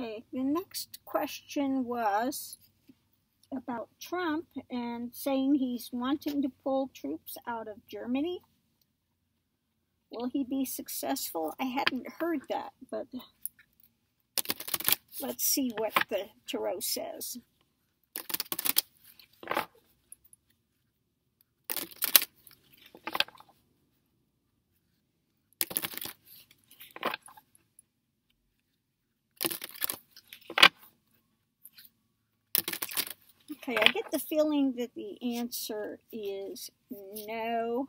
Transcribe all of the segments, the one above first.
Okay, the next question was about Trump and saying he's wanting to pull troops out of Germany. Will he be successful? I hadn't heard that, but let's see what the tarot says. Okay, I get the feeling that the answer is no.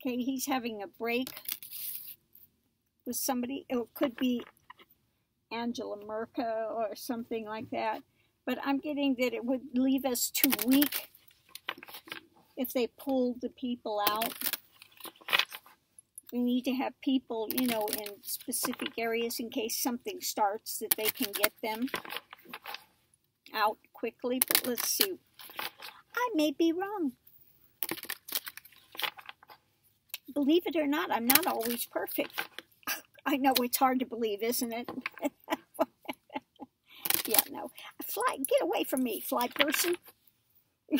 Okay, he's having a break with somebody. It could be Angela Merkel or something like that. But I'm getting that it would leave us too weak if they pulled the people out. We need to have people, you know, in specific areas in case something starts that they can get them out quickly. But let's see. I may be wrong. Believe it or not, I'm not always perfect. I know it's hard to believe, isn't it? yeah, no. Fly, get away from me, fly person.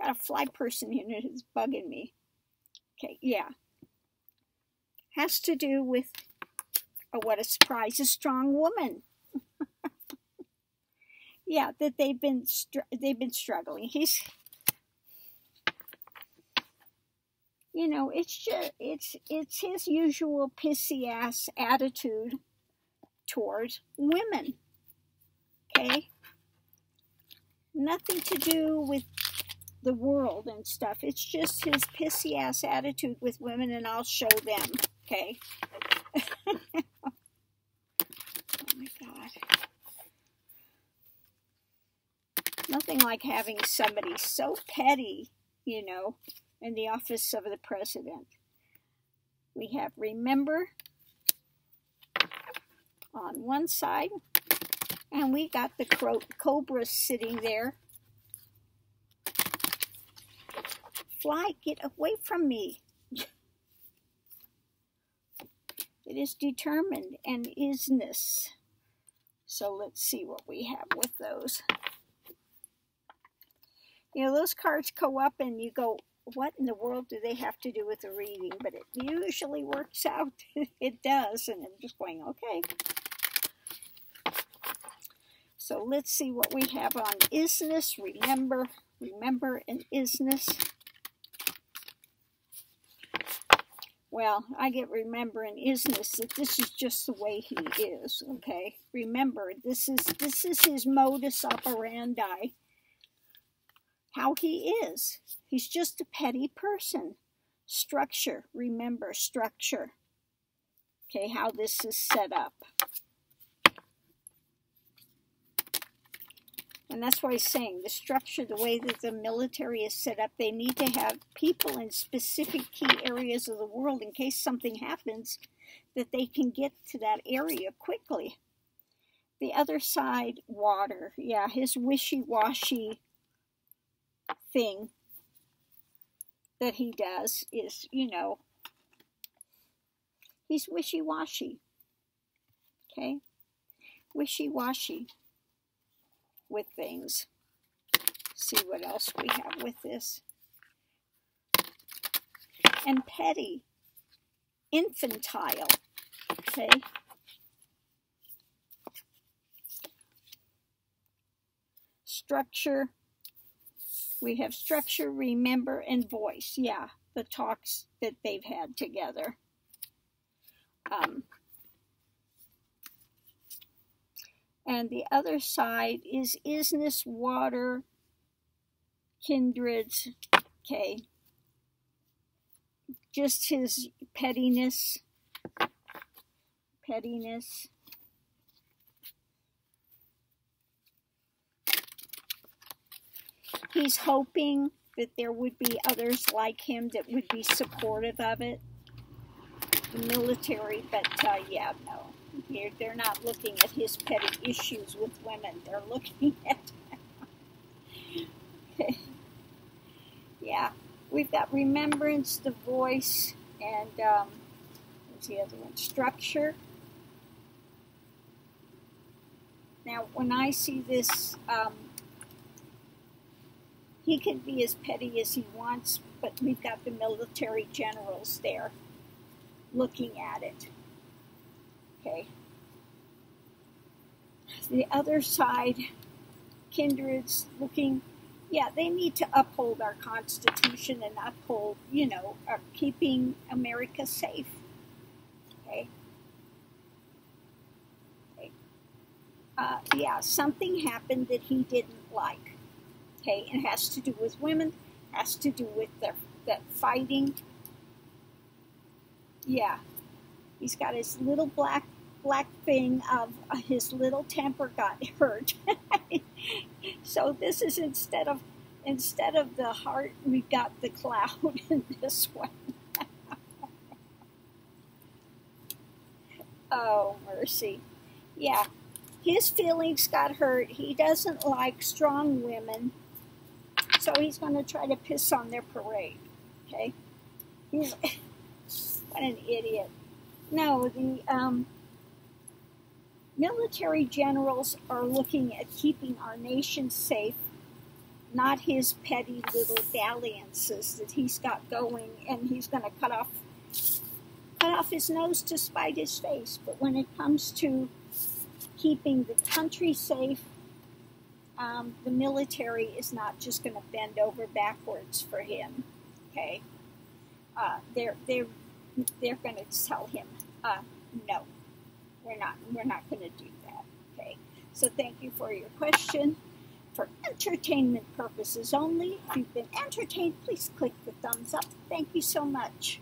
Got a fly person here who's bugging me. Okay, yeah. Has to do with, oh, what a surprise, a strong woman. Yeah, that they've been they've been struggling. He's you know, it's just it's it's his usual pissy ass attitude towards women. Okay? Nothing to do with the world and stuff. It's just his pissy ass attitude with women and I'll show them. Okay? Nothing like having somebody so petty, you know, in the office of the president. We have remember on one side, and we got the cobra sitting there. Fly, get away from me. It is determined and isness. So let's see what we have with those. You know, those cards go up and you go, what in the world do they have to do with the reading? But it usually works out. it does. And I'm just going, okay. So let's see what we have on isness. Remember, remember, and isness. Well, I get remember and isness that this is just the way he is. Okay, remember this is this is his modus operandi how he is. He's just a petty person. Structure, remember structure. Okay, how this is set up. And that's why he's saying the structure, the way that the military is set up, they need to have people in specific key areas of the world in case something happens that they can get to that area quickly. The other side, water. Yeah, his wishy washy thing that he does is, you know, he's wishy washy. Okay? Wishy washy with things. See what else we have with this. And petty, infantile. Okay? Structure we have structure, remember, and voice. Yeah, the talks that they've had together. Um, and the other side is isness, water, kindreds. Okay. Just his pettiness. Pettiness. He's hoping that there would be others like him that would be supportive of it. The military, but uh, yeah, no. They're, they're not looking at his petty issues with women. They're looking at. yeah, we've got remembrance, the voice, and um, what's the other one? Structure. Now, when I see this, um, he can be as petty as he wants, but we've got the military generals there looking at it. Okay. The other side, kindreds looking, yeah, they need to uphold our Constitution and uphold, you know, keeping America safe. Okay. okay. Uh, yeah, something happened that he didn't like. Okay, it has to do with women, has to do with their that fighting. Yeah, he's got his little black black thing of uh, his little temper got hurt. so this is instead of instead of the heart, we got the cloud in this one. oh mercy, yeah. His feelings got hurt. He doesn't like strong women, so he's going to try to piss on their parade. Okay, he's what an idiot. No, the um, military generals are looking at keeping our nation safe, not his petty little dalliances that he's got going, and he's going to cut off cut off his nose to spite his face. But when it comes to keeping the country safe, um, the military is not just going to bend over backwards for him. Okay, uh, they're they're they're going to tell him, uh, no, we're not we're not going to do that. Okay, so thank you for your question. For entertainment purposes only, if you've been entertained, please click the thumbs up. Thank you so much.